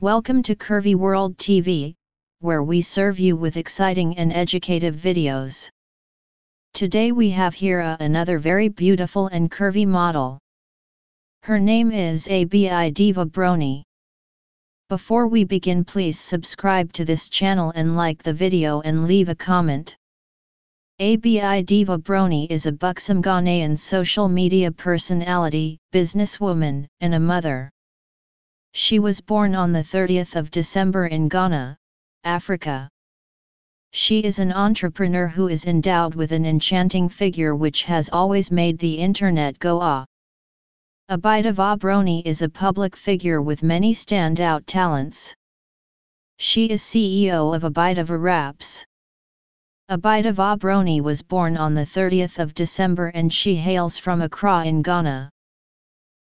Welcome to Curvy World TV, where we serve you with exciting and educative videos. Today we have here a, another very beautiful and curvy model. Her name is Abidiva Broni. Before we begin please subscribe to this channel and like the video and leave a comment. Abidiva Broni is a buxom Ghanaian social media personality, businesswoman, and a mother. She was born on the 30th of December in Ghana, Africa. She is an entrepreneur who is endowed with an enchanting figure which has always made the internet go ah. Abida Broni is a public figure with many standout talents. She is CEO of Abida Raps. Abida Broni was born on the 30th of December and she hails from Accra in Ghana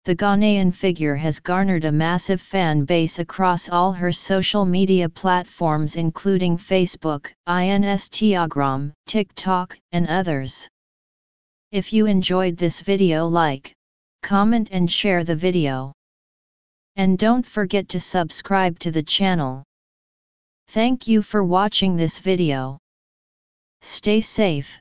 the Ghanaian figure has garnered a massive fan base across all her social media platforms including Facebook, Instagram, TikTok, and others. If you enjoyed this video like, comment and share the video. And don't forget to subscribe to the channel. Thank you for watching this video. Stay safe.